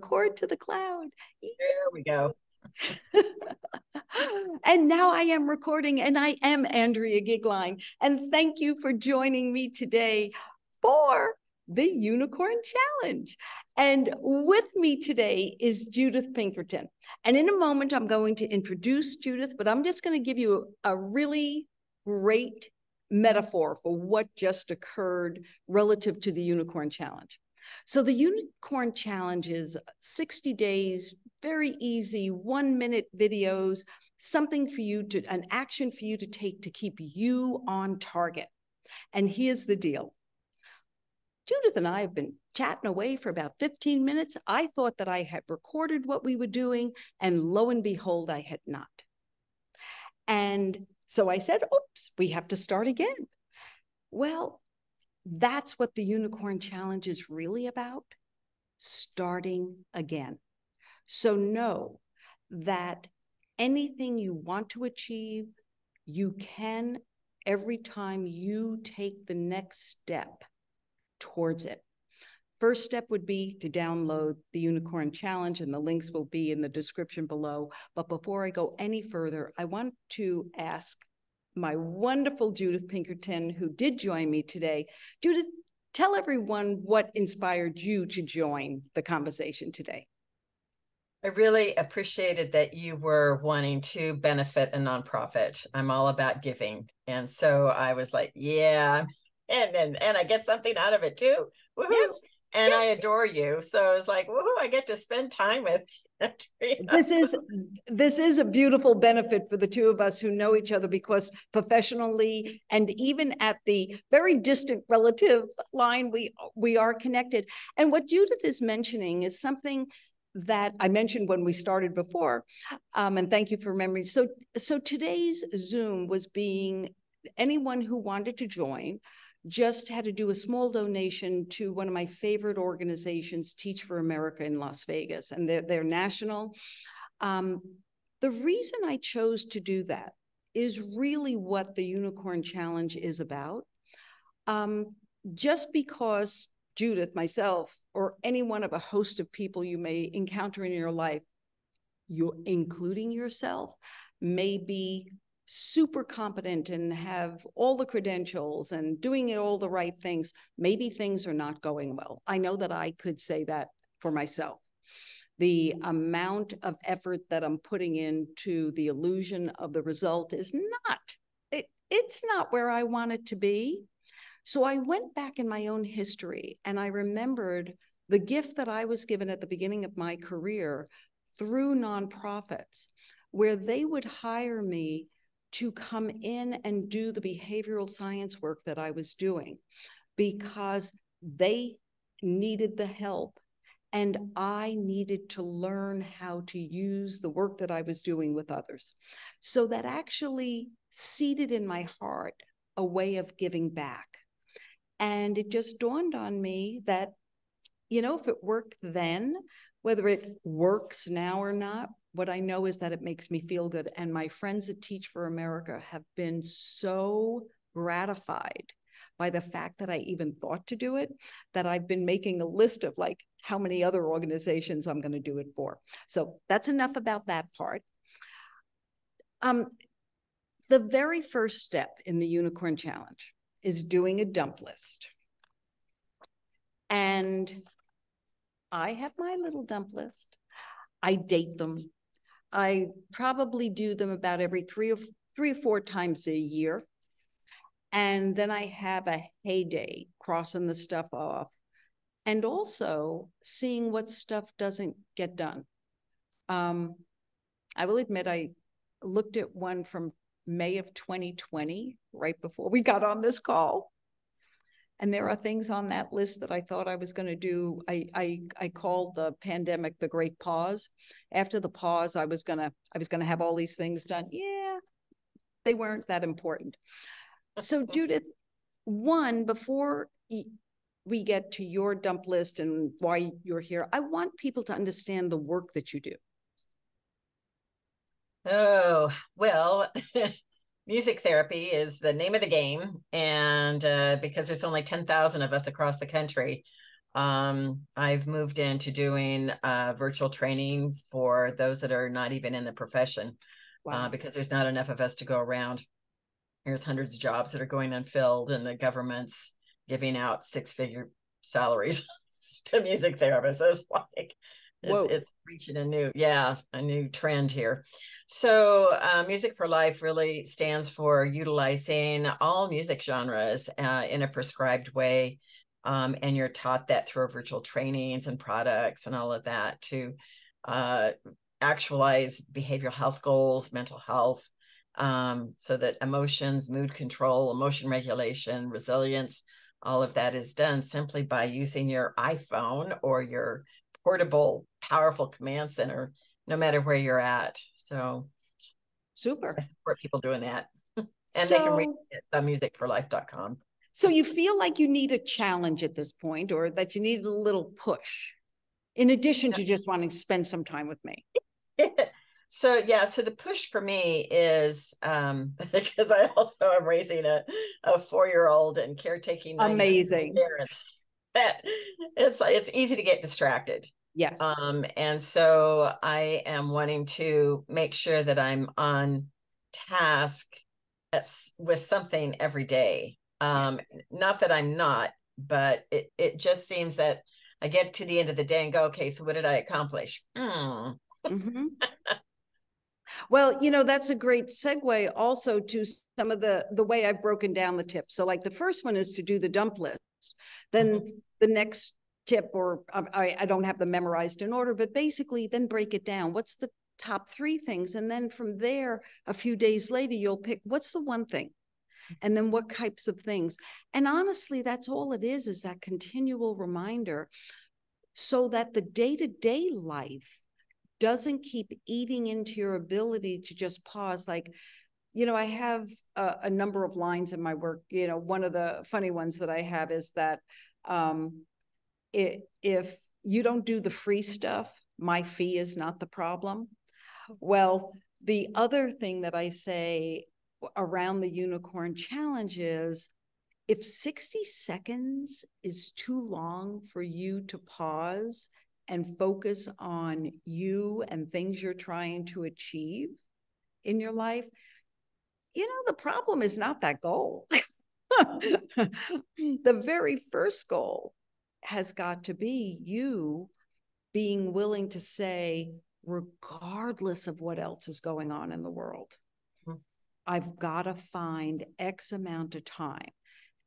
record to the cloud. There we go. and now I am recording, and I am Andrea Goeglein. And thank you for joining me today for the Unicorn Challenge. And with me today is Judith Pinkerton. And in a moment, I'm going to introduce Judith, but I'm just going to give you a really great metaphor for what just occurred relative to the Unicorn Challenge. So the Unicorn Challenge is 60 days, very easy, one minute videos, something for you to, an action for you to take to keep you on target. And here's the deal Judith and I have been chatting away for about 15 minutes. I thought that I had recorded what we were doing, and lo and behold, I had not. And so I said, oops, we have to start again. Well, that's what the Unicorn Challenge is really about starting again. So know that anything you want to achieve, you can every time you take the next step towards it. First step would be to download the Unicorn Challenge, and the links will be in the description below. But before I go any further, I want to ask my wonderful Judith Pinkerton, who did join me today. Judith, tell everyone what inspired you to join the conversation today. I really appreciated that you were wanting to benefit a nonprofit. I'm all about giving. And so I was like, yeah, and and, and I get something out of it too. Woohoo. Yes. And yes. I adore you. So I was like, woohoo, I get to spend time with this is this is a beautiful benefit for the two of us who know each other because professionally and even at the very distant relative line we we are connected and what judith is mentioning is something that I mentioned when we started before, um, and thank you for remembering. So, so today's Zoom was being anyone who wanted to join just had to do a small donation to one of my favorite organizations, Teach for America in Las Vegas, and they're, they're national. Um, the reason I chose to do that is really what the Unicorn Challenge is about. Um, just because Judith, myself, or any one of a host of people you may encounter in your life, you including yourself, may be super competent and have all the credentials and doing it all the right things, maybe things are not going well. I know that I could say that for myself. The mm-hmm. amount of effort that I'm putting into the illusion of the result is not, it, it's not where I want it to be. So I went back in my own history and I remembered the gift that I was given at the beginning of my career through nonprofits, where they would hire me to come in and do the behavioral science work that I was doing because they needed the help and I needed to learn how to use the work that I was doing with others. So that actually seeded in my heart a way of giving back. And it just dawned on me that, you know, if it worked then, whether it works now or not, what I know is that it makes me feel good. And my friends at Teach for America have been so gratified by the fact that I even thought to do it, that I've been making a list of like how many other organizations I'm going to do it for. So that's enough about that part. Um, the very first step in the Unicorn Challenge is doing a dump list. And I have my little dump list. I date them. I probably do them about every three or three or four times a year. And then I have a heyday crossing the stuff off and also seeing what stuff doesn't get done. Um, I will admit, I looked at one from May of 2020, right before we got on this call. And there are things on that list that I thought I was going to do. I, I I called the pandemic the great pause. After the pause, I was gonna I was gonna have all these things done. Yeah, they weren't that important. So Judith, one before we get to your dump list and why you're here, I want people to understand the work that you do. Oh, well, music therapy is the name of the game. And uh, because there's only 10,000 of us across the country, Um, I've moved into doing uh, virtual training for those that are not even in the profession uh, wow. uh, because there's not enough of us to go around. There's hundreds of jobs that are going unfilled, and the government's giving out six figure salaries to music therapists. It's like it's, it's reaching a new yeah a new trend here. So uh, music for life really stands for utilizing all music genres uh, in a prescribed way um, and you're taught that through virtual trainings and products and all of that to uh, actualize behavioral health goals mental health um, so that emotions mood control emotion regulation resilience all of that is done simply by using your iphone or your portable, powerful command center, no matter where you're at. So super. I support people doing that. and so, they can read it at musicforlife.com. So you feel like you need a challenge at this point or that you need a little push in addition to just wanting to spend some time with me. so yeah, so the push for me is um because I also am raising a, a four-year-old and caretaking amazing parents that it's it's easy to get distracted. Yes. Um, and so I am wanting to make sure that I'm on task at, with something every day. Um, not that I'm not, but it it just seems that I get to the end of the day and go, okay, so what did I accomplish? Mm. Mm-hmm. Well, you know, that's a great segue also to some of the the way I've broken down the tips. So like the first one is to do the dump list. Then mm-hmm. the next tip, or I, I don't have them memorized in order, but basically then break it down. What's the top three things? And then from there, a few days later, you'll pick what's the one thing? And then what types of things? And honestly, that's all it is, is that continual reminder so that the day to day life doesn't keep eating into your ability to just pause. Like, you know, I have a, a, number of lines in my work. You know, one of the funny ones that I have is that um, it, if you don't do the free stuff, my fee is not the problem. Well, the other thing that I say around the unicorn challenge is if 60 seconds is too long for you to pause and focus on you and things you're trying to achieve in your life, you know, the problem is not that goal. the very first goal has got to be you being willing to say, regardless of what else is going on in the world, mm-hmm. I've got to find X amount of time.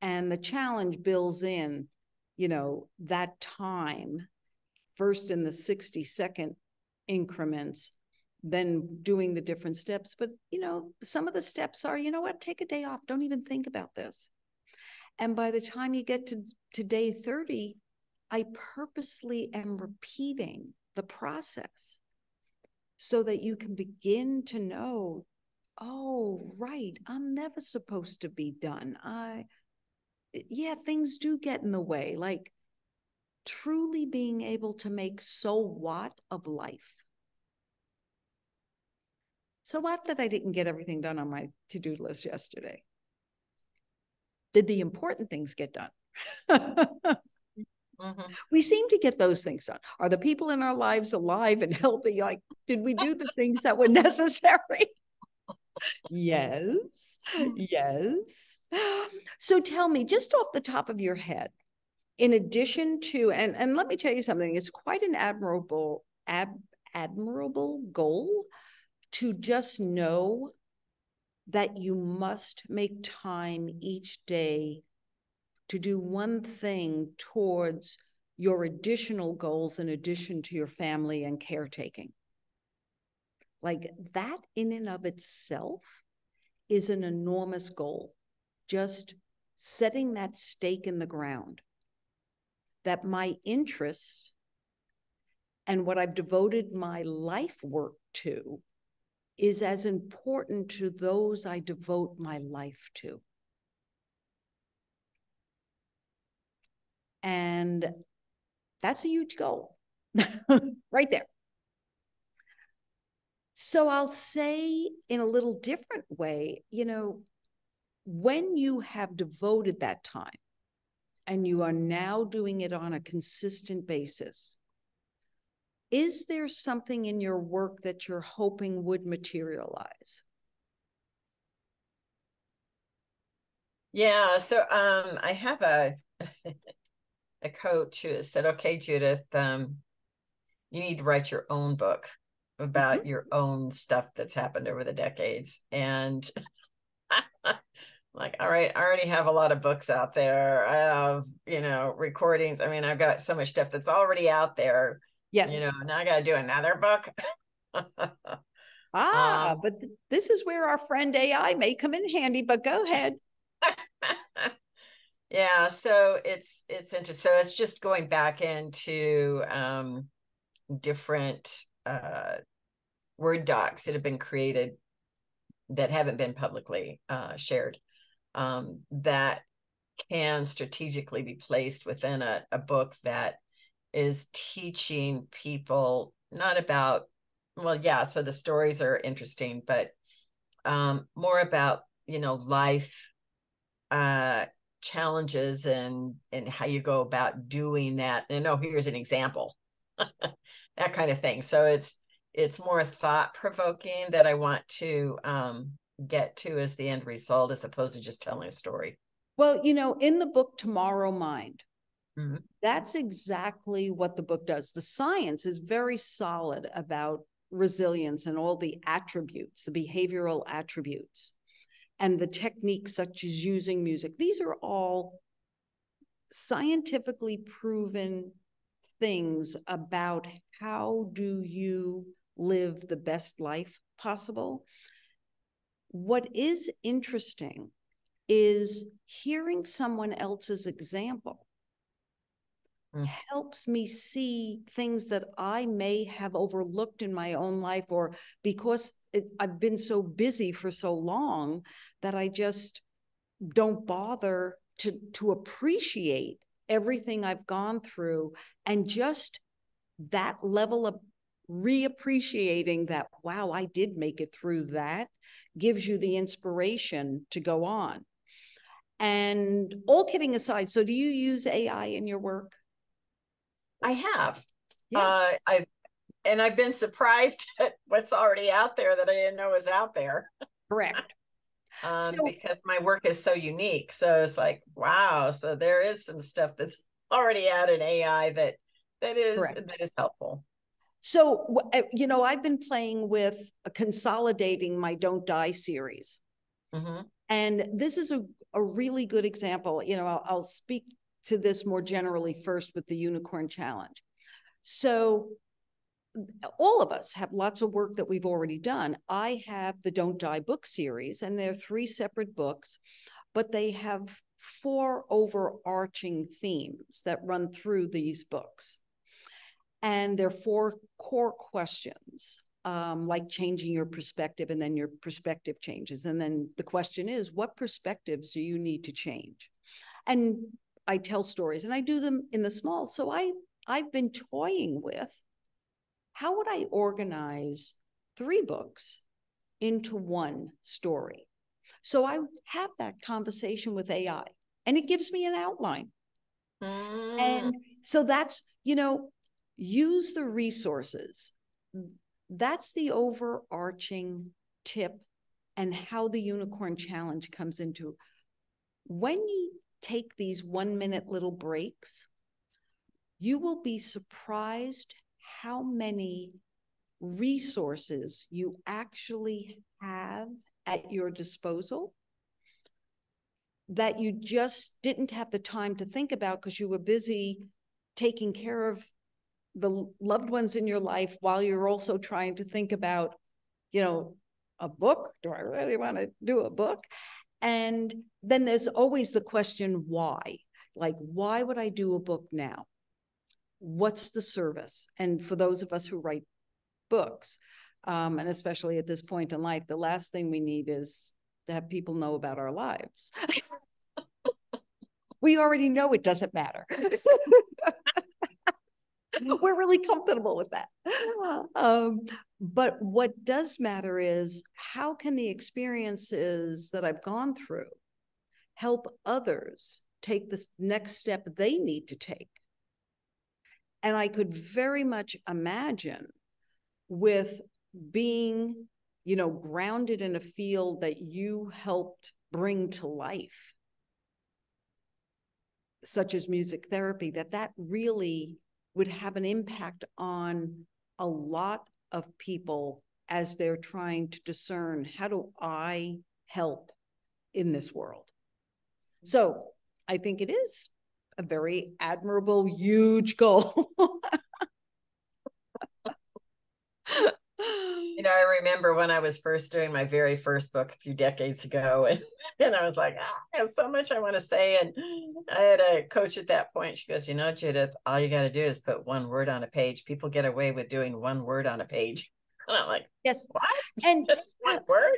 And the challenge builds in, you know, that time first in the 60 second increments then doing the different steps. But, you know, some of the steps are, you know what, take a day off. Don't even think about this. And by the time you get to, to day 30, I purposely am repeating the process so that you can begin to know, oh, right, I'm never supposed to be done. I, yeah, things do get in the way. Like truly being able to make so what of life so what that I didn't get everything done on my to-do list yesterday? Did the important things get done? mm-hmm. We seem to get those things done. Are the people in our lives alive and healthy? Like, did we do the things that were necessary? yes. Yes. So tell me, just off the top of your head, in addition to, and, and let me tell you something, it's quite an admirable, ab, admirable goal to just know that you must make time each day to do one thing towards your additional goals in addition to your family and caretaking. Like that, in and of itself, is an enormous goal. Just setting that stake in the ground that my interests and what I've devoted my life work to is as important to those I devote my life to. And that's a huge goal right there. So I'll say in a little different way, you know, when you have devoted that time and you are now doing it on a consistent basis. Is there something in your work that you're hoping would materialize? Yeah, so um I have a a coach who said, okay, Judith, um, you need to write your own book about mm-hmm. your own stuff that's happened over the decades. And like, all right, I already have a lot of books out there. I have, you know, recordings. I mean, I've got so much stuff that's already out there. Yes. You know, now I got to do another book. ah, um, but th- this is where our friend AI may come in handy, but go ahead. yeah so it's it's interesting so it's just going back into um different uh word docs that have been created that haven't been publicly uh shared um that can strategically be placed within a, a book that is teaching people not about well yeah so the stories are interesting but um more about you know life uh challenges and and how you go about doing that. And oh here's an example that kind of thing. So it's it's more thought provoking that i want to um get to as the end result as opposed to just telling a story well you know in the book tomorrow mind mm-hmm. that's exactly what the book does the science is very solid about resilience and all the attributes the behavioral attributes and the techniques such as using music. These are all scientifically proven things about how do you live the best life possible. What is interesting is hearing someone else's example mm. helps me see things that I may have overlooked in my own life, or because it, I've been so busy for so long that I just don't bother to to appreciate everything I've gone through and just that level of reappreciating that wow I did make it through that gives you the inspiration to go on. And all kidding aside, so do you use AI in your work? I have. Yeah. Uh, I've and I've been surprised at what's already out there that I didn't know was out there. Correct. um, so, because my work is so unique. So it's like, wow. So there is some stuff that's already out in AI that that is correct. that is helpful. So uh, you know, I've been playing with consolidating my Don't Die series. Mm-hmm. And this is a, a really good example. You know, I'll, I'll speak to this more generally first with the Unicorn Challenge. So, all of us have lots of work that we've already done. I have the Don't Die book series, and they're three separate books, but they have four overarching themes that run through these books. And there are four core questions, um, like changing your perspective, and then your perspective changes. And then the question is, what perspectives do you need to change? And I tell stories and I do them in the small. So I I've been toying with how would I organize three books into one story? So I have that conversation with AI and it gives me an outline. Mm. And so that's, you know, use the resources. That's the overarching tip and how the unicorn challenge comes into when you take these one minute little breaks, you will be surprised how many resources you actually have at your disposal that you just didn't have the time to think about because you were busy taking care of the loved ones in your life while you're also trying to think about, you know, a book. Do I really want to do a book? And then there's always the question why? Like, why would I do a book now? What's the service? And for those of us who write books, um, and especially at this point in life, the last thing we need is to have people know about our lives. we already know it doesn't matter. We're really comfortable with that. Um, but what does matter is how can the experiences that I've gone through help others take the next step they need to take. And I could very much imagine with being, you know, grounded in a field that you helped bring to life, such as music therapy, that that really would have an impact on a lot of people as they're trying to discern how do I help in this world. So I think it is a very admirable, huge goal. you know, I remember when I was first doing my very first book a few decades ago, and, and I was like, oh, I have so much I want to say. And I had a coach at that point. She goes, You know, Judith, all you got to do is put one word on a page. People get away with doing one word on a page. And I'm like, yes. What? And Just one word?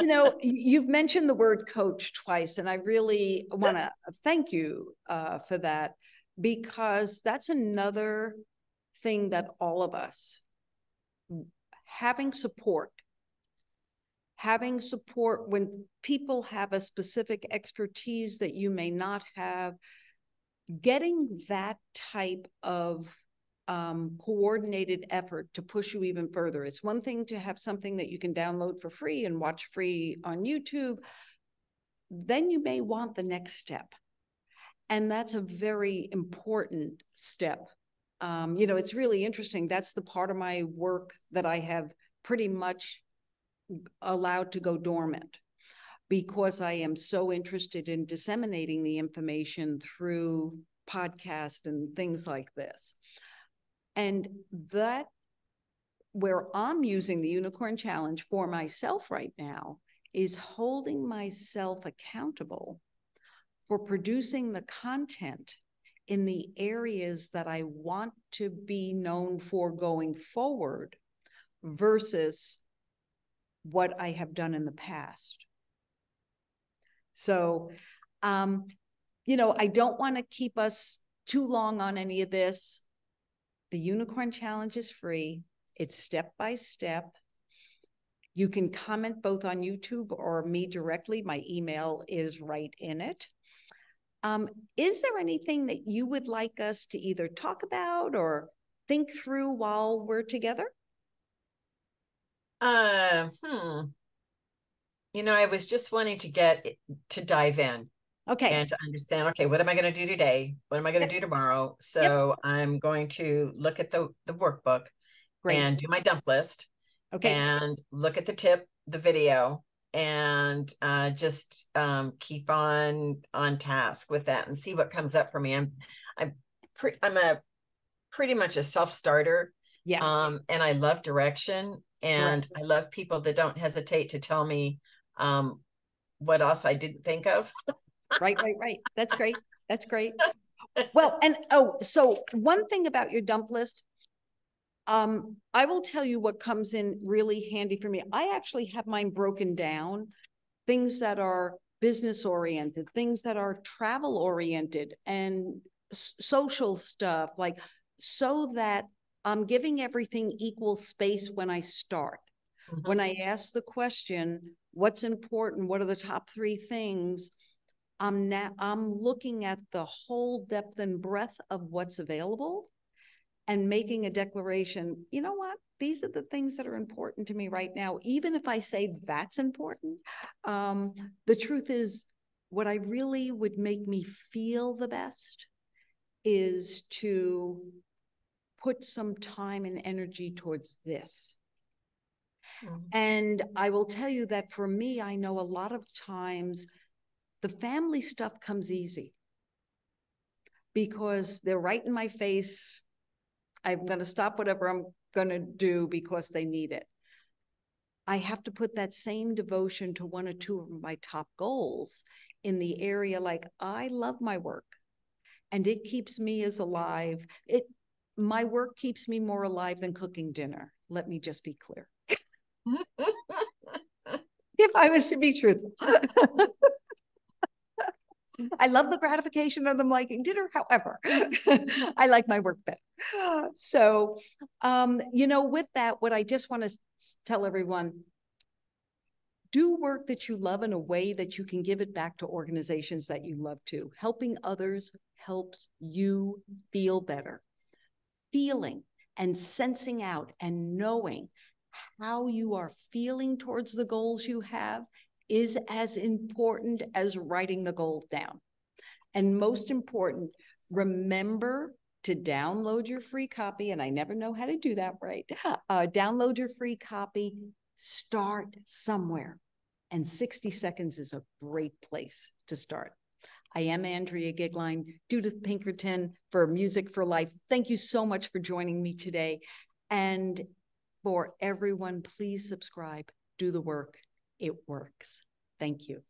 you know, you've mentioned the word coach twice, and I really want to thank you uh, for that because that's another thing that all of us having support having support when people have a specific expertise that you may not have getting that type of um, coordinated effort to push you even further. It's one thing to have something that you can download for free and watch free on YouTube. Then you may want the next step. And that's a very important step. Um, you know, it's really interesting. That's the part of my work that I have pretty much allowed to go dormant because I am so interested in disseminating the information through podcasts and things like this. And that, where I'm using the Unicorn Challenge for myself right now, is holding myself accountable for producing the content in the areas that I want to be known for going forward versus what I have done in the past. So, um, you know, I don't want to keep us too long on any of this. The Unicorn Challenge is free, it's step by step. You can comment both on YouTube or me directly. My email is right in it. Um, is there anything that you would like us to either talk about or think through while we're together? Uh, hmm. You know, I was just wanting to get to dive in. Okay. And to understand, okay, what am I going to do today? What am I going to yep. do tomorrow? So yep. I'm going to look at the the workbook Great. and do my dump list. Okay. And look at the tip, the video, and uh, just um, keep on on task with that and see what comes up for me. I'm I'm pre- I'm a pretty much a self starter. Yes. Um, and I love direction, and right. I love people that don't hesitate to tell me um, what else I didn't think of. right, right, right. That's great. That's great. Well, and oh, so one thing about your dump list, um, I will tell you what comes in really handy for me. I actually have mine broken down, things that are business oriented, things that are travel oriented, and social stuff, like so that I'm giving everything equal space when I start. Mm-hmm. When I ask the question, what's important? What are the top three things? I'm now I'm looking at the whole depth and breadth of what's available and making a declaration, you know what? These are the things that are important to me right now. Even if I say that's important, um, the truth is, what I really would make me feel the best is to put some time and energy towards this. Mm-hmm. And I will tell you that for me, I know a lot of times the family stuff comes easy because they're right in my face. I'm going to stop whatever I'm going to do because they need it. I have to put that same devotion to one or two of my top goals in the area like I love my work and it keeps me as alive. It my work keeps me more alive than cooking dinner. Let me just be clear. if I was to be truthful. I love the gratification of them liking dinner. However, I like my work better. So, um, you know, with that, what I just want to tell everyone do work that you love in a way that you can give it back to organizations that you love to. Helping others helps you feel better. Feeling and sensing out and knowing how you are feeling towards the goals you have is as important as writing the goal down. And most important, remember to download your free copy. And I never know how to do that right. Uh, download your free copy, start somewhere. And 60 seconds is a great place to start. I am Andrea Goeglein, Judith Pinkerton for Music for Life. Thank you so much for joining me today. And for everyone, please subscribe, do the work. It works. Thank you.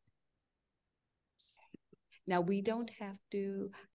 Now, we don't have to